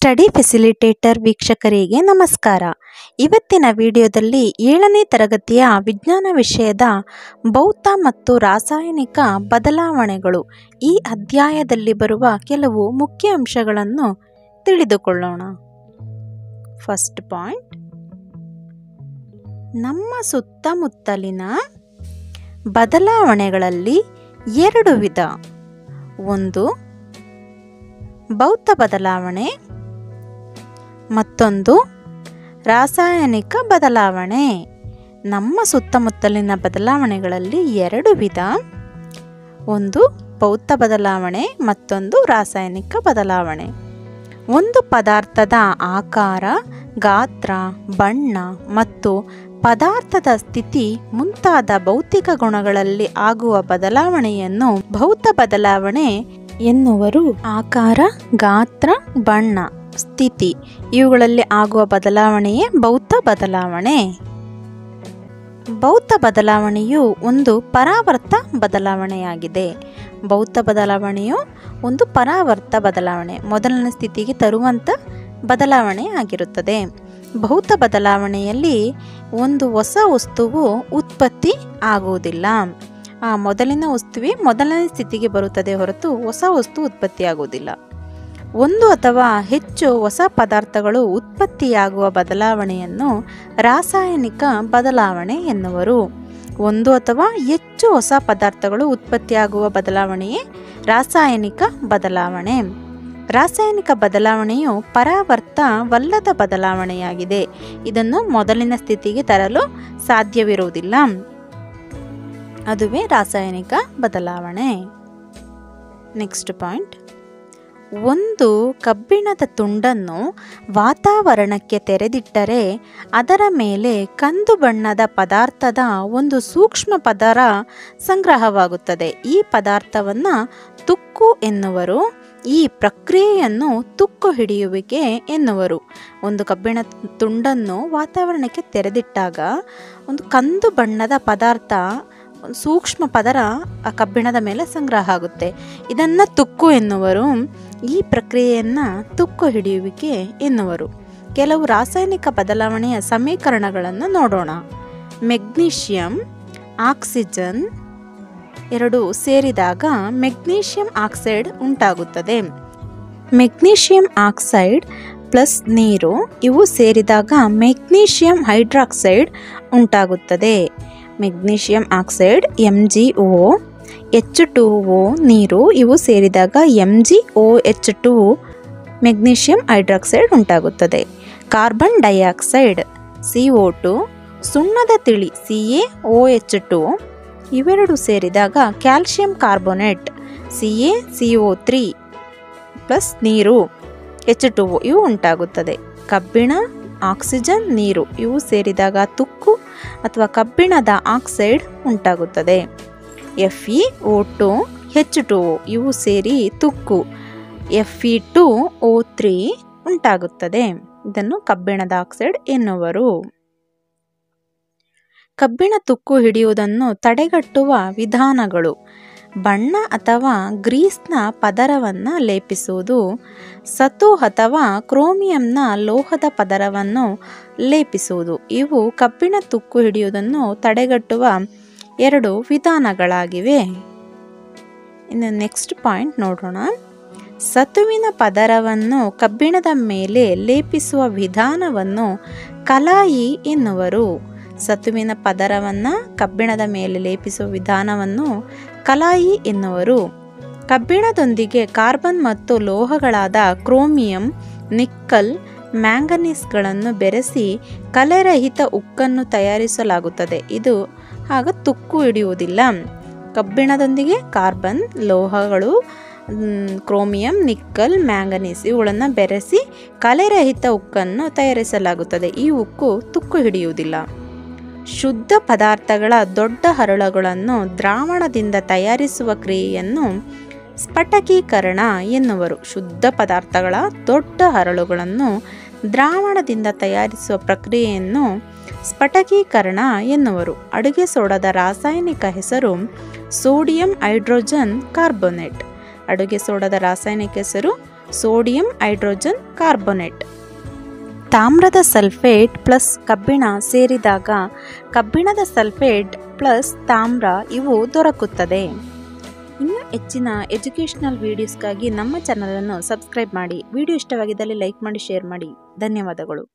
Study facilitator ವೀಕ್ಷಕರಿಗೆ ನಮಸ್ಕಾರ. ಇವತ್ತಿನ ವಿಡಿಯೋದಲ್ಲಿ ಏಳನೇ ತರಗತಿಯ ವಿಜ್ಞಾನ ವಿಷಯದ ಭೌತ ಮತ್ತು ರಾಸಾಯನಿಕ ಬದಲಾವಣೆಗಳು ಈ ಅಧ್ಯಾಯದಲ್ಲಿ ಬರುವ ಕೆಲವು ಮುಖ್ಯ ಅಂಶಗಳನ್ನು ತಿಳಿದುಕೊಳ್ಳೋಣ. ಫಸ್ಟ್ ಪಾಯಿಂಟ್ ನಮ್ಮ ಸುತ್ತಮುತ್ತಲಿನ ಬದಲಾವಣೆಗಳಲ್ಲಿ ಎರಡು ವಿಧ. ಒಂದು, ಭೌತ ಬದಲಾವಣೆ. ಮತ್ತೊಂದು ರಾಸಾಯನಿಕ ಬದಲಾವಣೆ. ನಮ್ಮ ಸುತ್ತಮುತ್ತಲಿನ ಬದಲಾವಣೆಗಳಲ್ಲಿ ಎರಡು ವಿಧ. ಒಂದು ಭೌತ ಬದಲಾವಣೆ, ಮತ್ತೊಂದು ರಾಸಾಯನಿಕ ಬದಲಾವಣೆ. ಒಂದು ಪದಾರ್ಥದ ಆಕಾರ, ಗಾತ್ರ, ಬಣ್ಣ ಮತ್ತು ಪದಾರ್ಥದ ಸ್ಥಿತಿ ಮುಂತಾದ ಭೌತಿಕ ಗುಣಗಳಲ್ಲಿ ಆಗುವ ಬದಲಾವಣೆಯನ್ನು ಭೌತ ಬದಲಾವಣೆ ಎನ್ನುವರು. ಆಕಾರ, ಗಾತ್ರ, ಬಣ್ಣ. ಸ್ಥಿತಿ. ಇವುಗಳಲ್ಲಿ ಆಗುವ ಬದಲಾವಣೆಯೇ ಬೌದ್ಧ ಬದಲಾವಣೆ. ಬೌದ್ಧ ಬದಲಾವಣೆಯು ಒಂದು ಪರಾವರ್ತ ಬದಲಾವಣೆಯಾಗಿದೆ. ಬೌದ್ಧ ಬದಲಾವಣೆಯು ಒಂದು ಪರಾವರ್ತ ಬದಲಾವಣೆ. ಮೊದಲನೇ ಸ್ಥಿತಿಗೆ ತರುವಂಥ ಬದಲಾವಣೆ ಆಗಿರುತ್ತದೆ. ಭೌತ ಬದಲಾವಣೆಯಲ್ಲಿ ಒಂದು ಹೊಸ ವಸ್ತುವು ಉತ್ಪತ್ತಿ ಆಗುವುದಿಲ್ಲ. ಆ ಮೊದಲಿನ ವಸ್ತುವೇ ಮೊದಲನೇ ಸ್ಥಿತಿಗೆ ಬರುತ್ತದೆ ಹೊರತು ಹೊಸ ವಸ್ತು ಉತ್ಪತ್ತಿಯಾಗುವುದಿಲ್ಲ. ಒಂದು ಅಥವಾ ಹೆಚ್ಚು ಹೊಸ ಪದಾರ್ಥಗಳು ಉತ್ಪತ್ತಿಯಾಗುವ ಬದಲಾವಣೆಯನ್ನು ರಾಸಾಯನಿಕ ಬದಲಾವಣೆ ಎನ್ನುವರು. ಒಂದು ಅಥವಾ ಹೆಚ್ಚು ಹೊಸ ಪದಾರ್ಥಗಳು ಉತ್ಪತ್ತಿಯಾಗುವ ಬದಲಾವಣೆಯೇ ರಾಸಾಯನಿಕ ಬದಲಾವಣೆ. ರಾಸಾಯನಿಕ ಬದಲಾವಣೆಯು ಪರಾವರ್ತವಲ್ಲದ ಬದಲಾವಣೆಯಾಗಿದೆ. ಇದನ್ನು ಮೊದಲಿನ ಸ್ಥಿತಿಗೆ ತರಲು ಸಾಧ್ಯವಿರುವುದಿಲ್ಲ. ಅದುವೇ ರಾಸಾಯನಿಕ ಬದಲಾವಣೆ. ನೆಕ್ಸ್ಟ್ ಪಾಯಿಂಟ್ ಒಂದು ಕಬ್ಬಿಣದ ತುಂಡನ್ನು ವಾತಾವರಣಕ್ಕೆ ತೆರೆದಿಟ್ಟರೆ ಅದರ ಮೇಲೆ ಕಂದು ಬಣ್ಣದ ಪದಾರ್ಥದ ಒಂದು ಸೂಕ್ಷ್ಮ ಪದರ ಸಂಗ್ರಹವಾಗುತ್ತದೆ. ಈ ಪದಾರ್ಥವನ್ನು ತುಕ್ಕು ಎನ್ನುವರು. ಈ ಪ್ರಕ್ರಿಯೆಯನ್ನು ತುಕ್ಕು ಹಿಡಿಯುವಿಕೆ ಎನ್ನುವರು. ಒಂದು ಕಬ್ಬಿಣ ತುಂಡನ್ನು ವಾತಾವರಣಕ್ಕೆ ತೆರೆದಿಟ್ಟಾಗ ಒಂದು ಕಂದು ಬಣ್ಣದ ಪದಾರ್ಥ ಸೂಕ್ಷ್ಮ ಪದರ ಆ ಕಬ್ಬಿಣದ ಮೇಲೆ ಸಂಗ್ರಹ ಆಗುತ್ತೆ. ಇದನ್ನು ತುಕ್ಕು ಎನ್ನುವರು. ಈ ಪ್ರಕ್ರಿಯೆಯನ್ನು ತುಕ್ಕು ಹಿಡಿಯುವಿಕೆ ಎನ್ನುವರು. ಕೆಲವು ರಾಸಾಯನಿಕ ಬದಲಾವಣೆಯ ಸಮೀಕರಣಗಳನ್ನು ನೋಡೋಣ. ಮೆಗ್ನೀಷಿಯಂ, ಆಕ್ಸಿಜನ್ ಎರಡು ಸೇರಿದಾಗ ಮೆಗ್ನೀಷಿಯಂ ಆಕ್ಸೈಡ್ ಉಂಟಾಗುತ್ತದೆ. ಮೆಗ್ನೀಷಿಯಂ ಆಕ್ಸೈಡ್ ಪ್ಲಸ್ ನೀರು, ಇವು ಸೇರಿದಾಗ ಮೆಗ್ನೀಷಿಯಂ ಹೈಡ್ರಾಕ್ಸೈಡ್ ಉಂಟಾಗುತ್ತದೆ. Magnesium oxide M G O H two O ನೀರು ಇವು ಸೇರಿದಾಗ M G O H two magnesium hydroxide ಉಂಟಾಗುತ್ತದೆ. Carbon dioxide C O two ಸುಣ್ಣದ ತಿಳಿ C A O H two ಇವೆರಡು ಸೇರಿದಾಗ calcium carbonate C A C O three plus ನೀರು H two ಇವು ಉಂಟಾಗುತ್ತದೆ. ಕಬ್ಬಿಣ ಆಕ್ಸಿಜನ್ ನೀರು ಇವು ಸೇರಿದಾಗ ತುಕ್ಕು ಅಥವಾ ಕಬ್ಬಿಣದ ಆಕ್ಸೈಡ್ ಉಂಟಾಗುತ್ತದೆ. F E O two H two ಇವು ಸೇರಿ ತುಕ್ಕು. F E two, O three ಉಂಟಾಗುತ್ತದೆ. ಇದನ್ನು ಕಬ್ಬಿಣದ ಆಕ್ಸೈಡ್ ಎನ್ನುವರು. ಕಬ್ಬಿಣ ತುಕ್ಕು ಹಿಡಿಯುವುದನ್ನು ತಡೆಗಟ್ಟುವ ವಿಧಾನಗಳು. ಬಣ್ಣ ಅಥವಾ ಗ್ರೀಸ್ನ ಪದರವನ್ನು ಲೇಪಿಸುವುದು. ಸತು ಅಥವಾ ಕ್ರೋಮಿಯಂನ ಲೋಹದ ಪದರವನ್ನು ಲೇಪಿಸುವುದು. ಇವು ಕಬ್ಬಿಣ ತುಕ್ಕು ಹಿಡಿಯುವುದನ್ನು ತಡೆಗಟ್ಟುವ ಎರಡು ವಿಧಾನಗಳಾಗಿವೆ. ಇನ್ನು ನೆಕ್ಸ್ಟ್ ಪಾಯಿಂಟ್ ನೋಡೋಣ. ಸತುವಿನ ಪದರವನ್ನು ಕಬ್ಬಿಣದ ಮೇಲೆ ಲೇಪಿಸುವ ವಿಧಾನವನ್ನು ಕಲಾಯಿ ಎನ್ನುವರು. ಸತುವಿನ ಪದರವನ್ನು ಕಬ್ಬಿಣದ ಮೇಲೆ ಲೇಪಿಸುವ ವಿಧಾನವನ್ನು ಕಲಾಯಿ ಎನ್ನುವರು. ಕಬ್ಬಿಣದೊಂದಿಗೆ ಕಾರ್ಬನ್ ಮತ್ತು ಲೋಹಗಳಾದ ಕ್ರೋಮಿಯಂ, ನಿಕ್ಕಲ್, ಮ್ಯಾಂಗನೀಸ್ಗಳನ್ನು ಬೆರೆಸಿ ಕಲೆರಹಿತ ಉಕ್ಕನ್ನು ತಯಾರಿಸಲಾಗುತ್ತದೆ. ಇದು ಆಗ ತುಕ್ಕು ಹಿಡಿಯುವುದಿಲ್ಲ. ಕಬ್ಬಿಣದೊಂದಿಗೆ ಕಾರ್ಬನ್, ಲೋಹಗಳು ಕ್ರೋಮಿಯಂ, ನಿಕ್ಕಲ್, ಮ್ಯಾಂಗನೀಸ್ ಇವುಗಳನ್ನು ಬೆರೆಸಿ ಕಲೆರಹಿತ ಉಕ್ಕನ್ನು ತಯಾರಿಸಲಾಗುತ್ತದೆ. ಈ ಉಕ್ಕು ತುಕ್ಕು ಹಿಡಿಯುವುದಿಲ್ಲ. ಶುದ್ಧ ಪದಾರ್ಥಗಳ ದೊಡ್ಡ ಹರಳುಗಳನ್ನು ದ್ರಾವಣದಿಂದ ತಯಾರಿಸುವ ಕ್ರಿಯೆಯನ್ನು ಸ್ಫಟಕೀಕರಣ ಎನ್ನುವರು. ಶುದ್ಧ ಪದಾರ್ಥಗಳ ದೊಡ್ಡ ಹರಳುಗಳನ್ನು ದ್ರಾವಣದಿಂದ ತಯಾರಿಸುವ ಪ್ರಕ್ರಿಯೆಯನ್ನು ಸ್ಫಟಕೀಕರಣ ಎನ್ನುವರು. ಅಡುಗೆ ಸೋಡಾದ ರಾಸಾಯನಿಕ ಹೆಸರು ಸೋಡಿಯಂ ಹೈಡ್ರೋಜನ್ ಕಾರ್ಬೊನೇಟ್. ಅಡುಗೆ ಸೋಡಾದ ರಾಸಾಯನಿಕ ಹೆಸರು ಸೋಡಿಯಂ ಹೈಡ್ರೋಜನ್ ಕಾರ್ಬೊನೇಟ್. ತಾಮ್ರದ ಸಲ್ಫೇಟ್ ಪ್ಲಸ್ ಕಬ್ಬಿಣ ಸೇರಿದಾಗ ಕಬ್ಬಿಣದ ಸಲ್ಫೇಟ್ ಪ್ಲಸ್ ತಾಮ್ರ ಇವು ದೊರಕುತ್ತದೆ. ಇನ್ನೂ ಹೆಚ್ಚಿನ ಎಜುಕೇಷನಲ್ ವೀಡಿಯೋಸ್ಗಾಗಿ ನಮ್ಮ ಚಾನಲನ್ನು ಸಬ್ಸ್ಕ್ರೈಬ್ ಮಾಡಿ. ವಿಡಿಯೋ ಇಷ್ಟವಾಗಿದ್ದಲ್ಲಿ ಲೈಕ್ ಮಾಡಿ, ಶೇರ್ ಮಾಡಿ. ಧನ್ಯವಾದಗಳು.